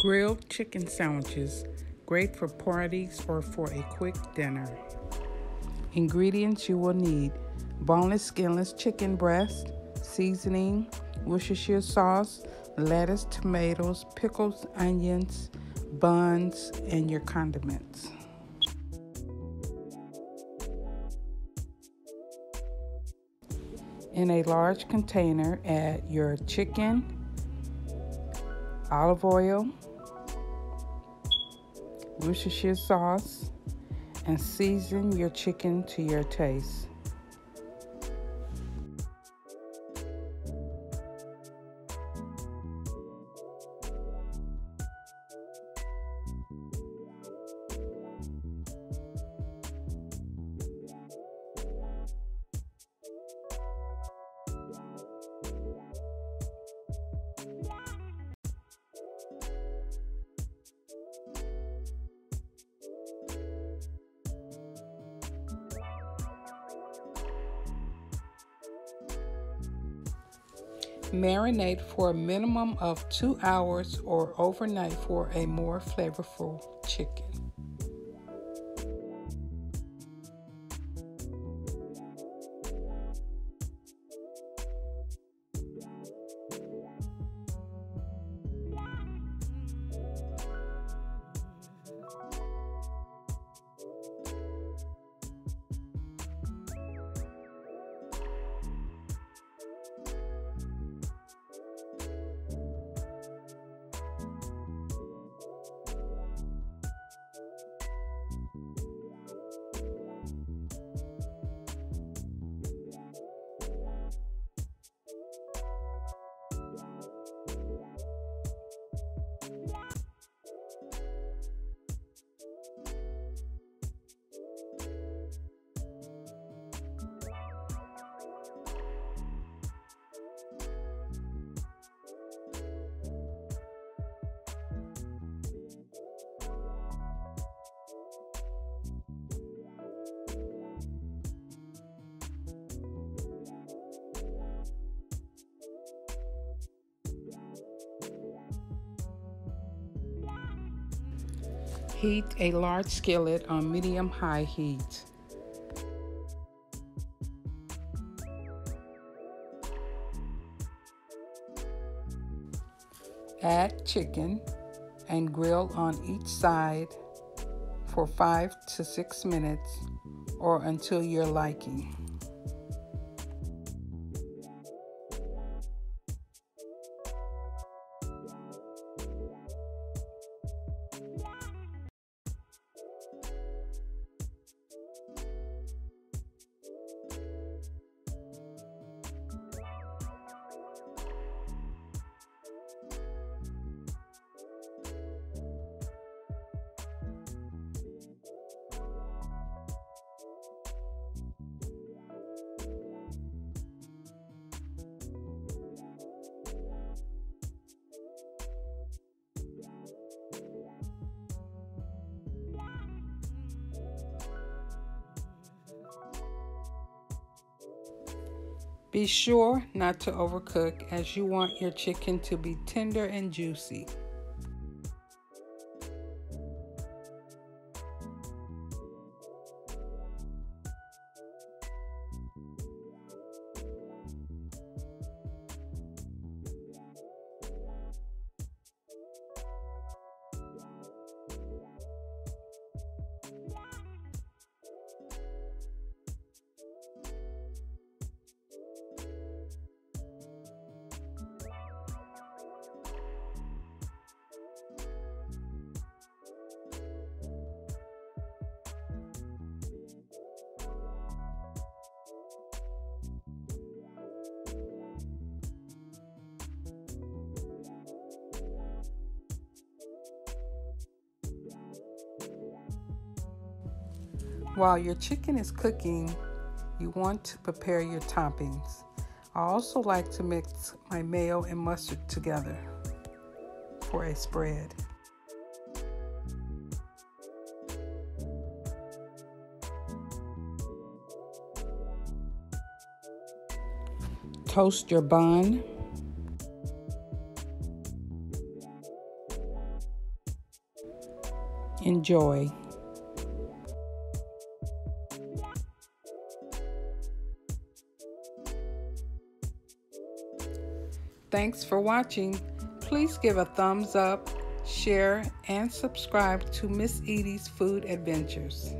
Grilled chicken sandwiches, great for parties or for a quick dinner. Ingredients you will need boneless, skinless chicken breast, seasoning, Worcestershire sauce, lettuce, tomatoes, pickles, onions, buns, and your condiments. In a large container, add your chicken, olive oil, Worcestershire sauce, and season your chicken to your taste. Marinate for a minimum of two hours or overnight for a more flavorful chicken. Heat a large skillet on medium high heat. Add chicken and grill on each side for 5 to 6 minutes or until your liking. Be sure not to overcook as you want your chicken to be tender and juicy. While your chicken is cooking, you want to prepare your toppings. I also like to mix my mayo and mustard together for a spread. Toast your bun. Enjoy. Thanks for watching. Please give a thumbs up, share, and subscribe to Miss Edie's Food Adventures.